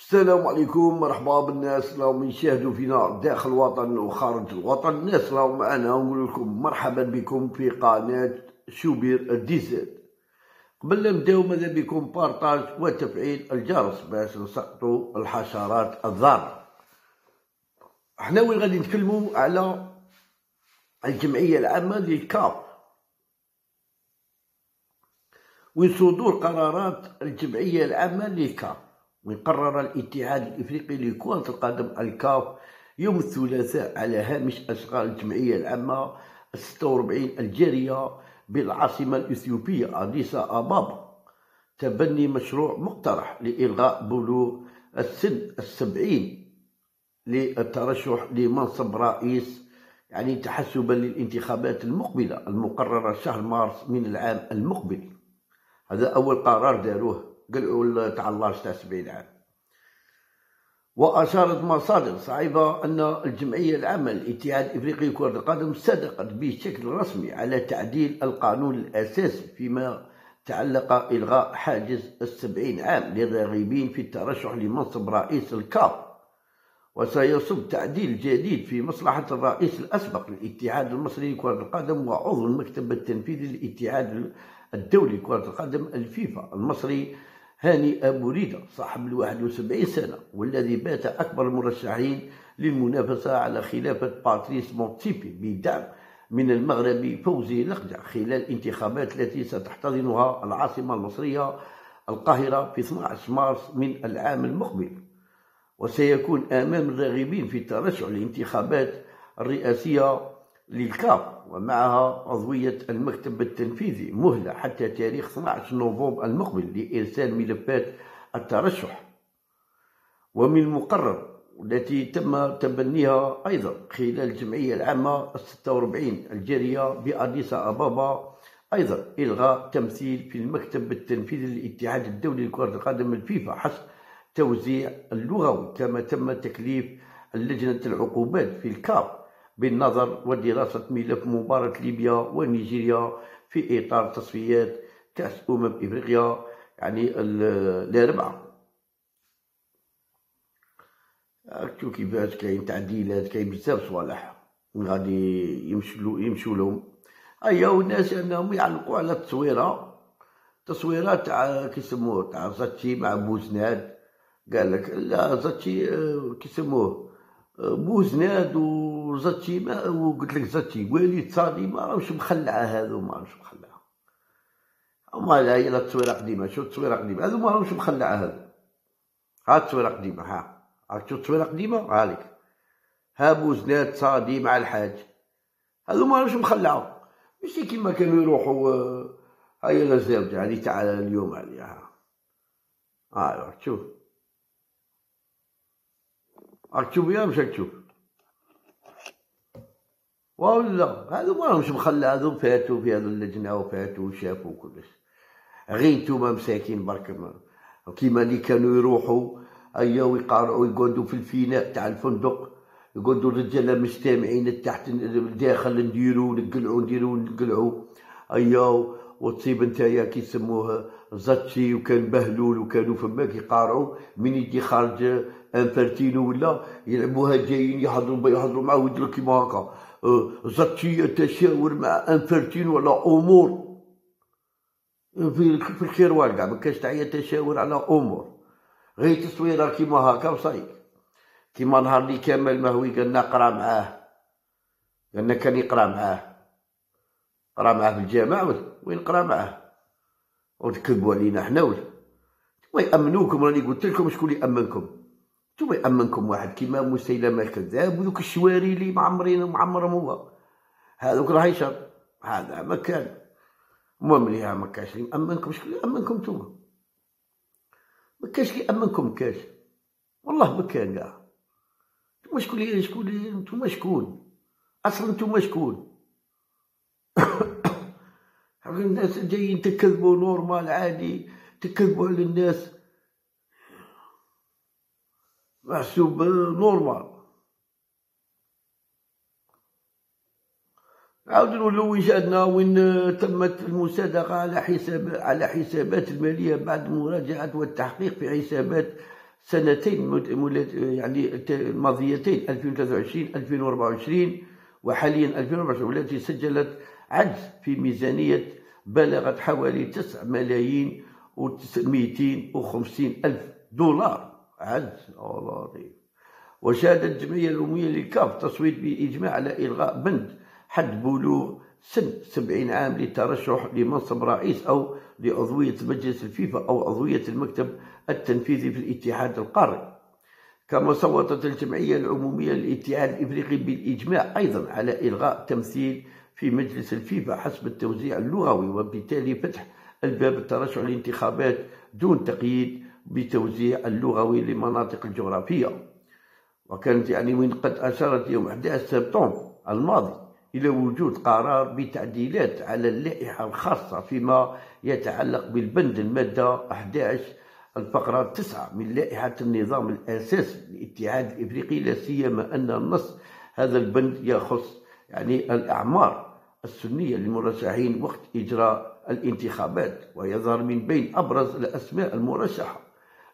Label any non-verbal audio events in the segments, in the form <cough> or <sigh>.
السلام عليكم مرحبا بالناس راهم يشاهدوا فينا داخل الوطن وخارج الوطن. الناس راهم معنا نقول لكم مرحبا بكم في قناة شوبير الديزل قبل لا نبداو ماذا بكم؟ بارطاج وتفعيل الجرس باش نسقطوا الحشرات الضارة. إحنا وين غادي نتكلموا على الجمعية العامة للكاف. وين صدور قرارات الجمعية العامة للكاف. وقرر الاتحاد الإفريقي لكرة القدم الكاف يوم الثلاثاء على هامش أشغال الجمعية العامة 46 الجارية بالعاصمة الإثيوبية أديس أبابا. تبني مشروع مقترح لإلغاء بلوغ السن السبعين للترشح لمنصب رئيس يعني تحسبا للانتخابات المقبلة المقررة شهر مارس من العام المقبل. هذا أول قرار داروه. قلعوا تاع الله تاع 70 عام وأشارت مصادر صعيبة أن الجمعية العامة للاتحاد الإفريقي لكرة القدم صدقت بشكل رسمي على تعديل القانون الأساسي فيما تعلق إلغاء حاجز السبعين عام للراغبين في الترشح لمنصب رئيس الكاف. وسيصب تعديل جديد في مصلحة الرئيس الأسبق للاتحاد المصري لكرة القدم وعضو المكتب التنفيذي للاتحاد الدولي لكرة القدم الفيفا المصري هاني أبو ريدة صاحب الواحد وسبعين سنة والذي بات أكبر المرشحين للمنافسة على خلافة باتريس مونتيبي بدعم من المغربي فوزي لقجع خلال الانتخابات التي ستحتضنها العاصمة المصرية القاهرة في 12 مارس من العام المقبل. وسيكون أمام الراغبين في الترشح للانتخابات الرئاسية للكاف ومعها عضوية المكتب التنفيذي مهلة حتى تاريخ 12 نوفمبر المقبل لإرسال ملفات الترشح. ومن المقرر التي تم تبنيها أيضا خلال الجمعية العامة 46 الجارية بأديس أبابا أيضا إلغاء تمثيل في المكتب التنفيذي للاتحاد الدولي لكرة القدم الفيفا حسب توزيع اللغوي كما تم تكليف اللجنة العقوبات في الكاف. بالنظر ودراسة ملف مباراة ليبيا ونيجيريا في إطار تصفيات كأس أمم إفريقيا يعني الأربعة. شوف كيفاش كاين تعديلات كاين بزاف صوالح غادي يمشوا يمشوا لهم. أيا والناس أنهم يعلقوا على التصويرة. تصويره تاع كيسموه تاع زاتشي مع بوزناد. قال لك لا زاتشي آه، كيسموه آه، بوزناد و وزاتشي ما وقلت لك زاتشي والد صادي ما راهوش مخلعة هذو ما راهوش مخلعة. هما لا هي لا تصويره قديمه شو تصويره قديمه هذو ما راهوش مخلعة هذو ها تصويره قديمه ها. راك تشوف تصويره قديمه هالك ها بوزنات صادي مع الحاج. هذو ما راهوش مخلعة. ماشي كيما كانوا يروحوا هاي زوجة هذه تاع اليوم عليها. ها راك تشوف راك تشوف يا مش راك ولا هذو ما راهمش مخلى هذو فاتوا في هذو اللجنة وفاتوا وشافوا كلش غير نتوما مساكين برك كيما اللي كانوا يروحوا ايا ويقارعوا يقعدوا في الفناء تاع الفندق يقعدوا الرجاله مجتمعين تحت داخل نديروا نقلعوا نديروا نقلعوا. ايا وتصيب نتايا كيسموه زاتشي وكان بهلول وكانوا فماك يقارعوا. من يجي خارج أنفرتينو ولا يلعبوها جايين يحضروا يحضروا معاه ويديروا كيما هكا. زاتشي يتشاور مع انفرتينو على امور في في الخير والكاع ما كاش تاع يتشاور على امور غير تصويره كيما هكا وصاي كيما نهار اللي كمال مهوي قالنا قرا معاه قالنا كان يقرا معاه قرا معاه في الجامع وين قرا معاه وتكذبوا علينا حنا ولا ويأمنوكم راني قلت لكم شكون اللي نتوما يأمنكم واحد كيما مسيلمة الكذاب وذوك الشواري اللي معمرين ومعمرهم هو. هذوك راه يشر هذا مكان المهم اللي ما كاش اللي يأمنكم شكون اللي يأمنكم نتوما ما كاش اللي يأمنكم كاش. والله ما كان كاع. نتوما شكون شكون نتوما شكون؟ أصلا نتوما شكون؟ <coughs> الناس جايين تكذبوا normal عادي تكذبوا على الناس. محسوب normal. عاود نقولو وجدنا وين تمت المصادقة؟ على حساب على حسابات المالية بعد مراجعة والتحقيق في حسابات سنتين يعني الماضيتين 2023 2024 وحاليا 2024 والتي سجلت عجز في ميزانية بلغت حوالي 9 ملايين و 250 ألف دولار. عجز الله وشهدت الجمعية الأممية للكاف تصويت بإجماع على إلغاء بند حد بلوغ سن 70 عام للترشح لمنصب رئيس أو لعضوية مجلس الفيفا أو عضوية المكتب التنفيذي في الاتحاد القاري. كما صوتت الجمعية العمومية للاتحاد الإفريقي بالإجماع أيضا على إلغاء تمثيل في مجلس الفيفا حسب التوزيع اللغوي وبالتالي فتح الباب الترشح للانتخابات دون تقييد بتوزيع اللغوي للمناطق الجغرافية وكانت يعني من قد أشارت يوم 11 سبتمبر الماضي إلى وجود قرار بتعديلات على اللائحة الخاصة فيما يتعلق بالبند المادة 11 الفقرة 9 من لائحة النظام الأساسي للاتحاد الإفريقي لا سيما أن النص هذا البند يخص يعني الأعمار السنية للمرشحين وقت إجراء الانتخابات ويظهر من بين أبرز الأسماء المرشحة.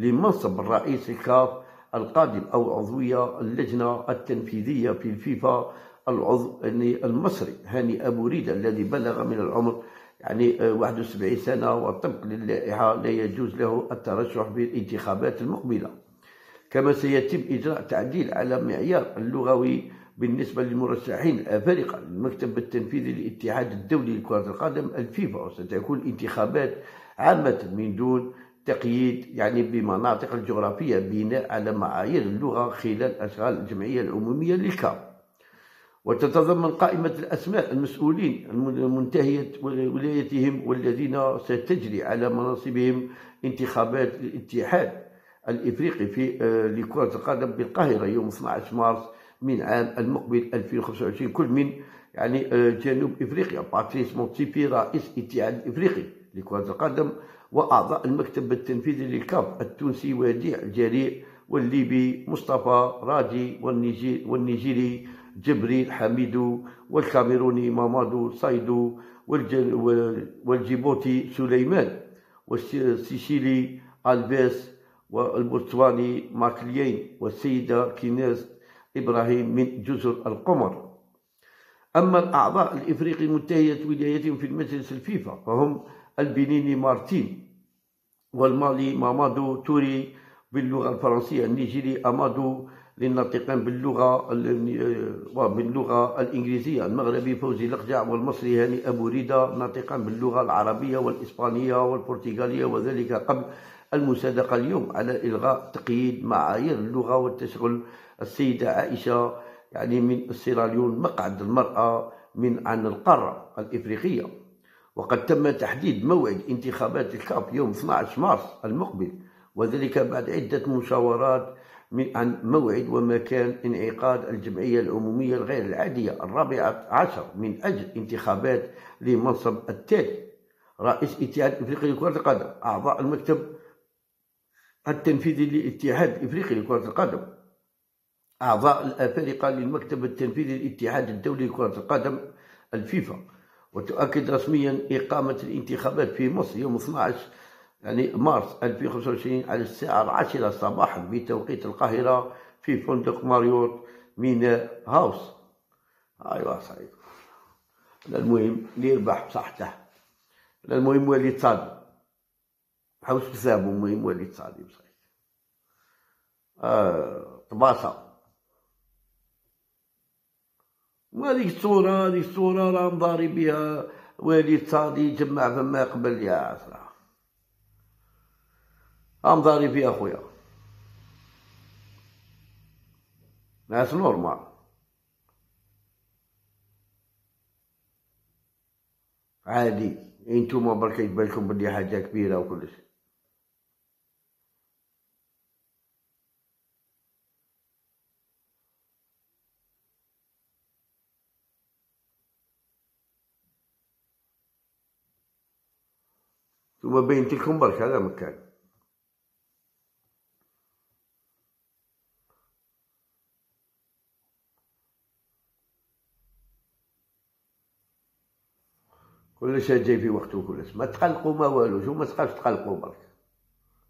لمنصب الرئيس الكاف القادم أو عضوية اللجنة التنفيذية في الفيفا العضو يعني المصري هاني أبو ريدة الذي بلغ من العمر يعني 71 سنة وطبق للائحة لا يجوز له الترشح بالانتخابات المقبلة. كما سيتم إجراء تعديل على معيار اللغوي بالنسبة للمرشحين الأفارقة للمكتب التنفيذي للاتحاد الدولي لكرة القدم الفيفا وستكون انتخابات عامة من دون تقييد يعني بمناطق الجغرافية بناء على معايير اللغة خلال أشغال الجمعية العمومية للكاب وتتضمن قائمة الأسماء المسؤولين المنتهية ولايتهم والذين ستجري على مناصبهم انتخابات الاتحاد الإفريقي في آه، لكرة القدم بالقاهرة يوم 12 مارس من عام المقبل 2025 كل من يعني آه، جنوب إفريقيا. باتريس مونتيبي رئيس الاتحاد الإفريقي لكرة القدم. وأعضاء المكتب التنفيذي للكاف التونسي وديع الجريء والليبي مصطفى راجي والنيجيري جبريل حميدو والكاميروني مامادو سايدو والجيبوتي سليمان والسيشيلي ألبيس والبوتسواني ماكليين والسيدة كينيز إبراهيم من جزر القمر. أما الأعضاء الإفريقي منتهية ولايتهم في المجلس الفيفا فهم البنيني مارتين والمالي مامادو توري باللغة الفرنسية النيجيري أمادو للناطقين باللغة باللغة الإنجليزية المغربي فوزي لقجع والمصري هاني أبو ريدة ناطقان باللغة العربية والإسبانية والبرتغالية وذلك قبل المصادقة اليوم على إلغاء تقييد معايير اللغة والتشغل. السيدة عائشة يعني من السيراليون مقعد المرأة من عن القارة الإفريقية. وقد تم تحديد موعد انتخابات الكاب يوم 12 مارس المقبل وذلك بعد عدة مشاورات عن موعد ومكان انعقاد الجمعية العمومية الغير العادية الرابعة عشر من أجل انتخابات لمنصب التالي. رئيس اتحاد افريقي لكرة القدم أعضاء المكتب التنفيذي للاتحاد الافريقي لكرة القدم. أعضاء الأفارقة للمكتب التنفيذي للاتحاد الدولي لكرة القدم الفيفا. وتؤكد رسميا إقامة الانتخابات في مصر يوم 12 يعني مارس 2025 على الساعة العاشرة صباحا بتوقيت القاهرة في فندق ماريوت مينا هاوس. أيوا صحيح. المهم اللي يربح بصحته. المهم هو اللي يتصادم. حوس بثابه المهم هو اللي يتصادم بصحيح آه طباسة وهذيك الصورة هذيك الصورة راه مضاري بها والد صادي جمع فما قبل يا صراحة هم ضاري فيه أخويا. ناس نورمال. عادي. إنتوما برك يبان لكم بلي حاجة كبيرة وكل ثم بينت لكم برك هذا مكان. كل شيء جاي في وقته كل شيء. ما تقلقوا ما والو. شو ما تقلقوا برك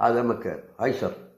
هذا مكان. هاي شر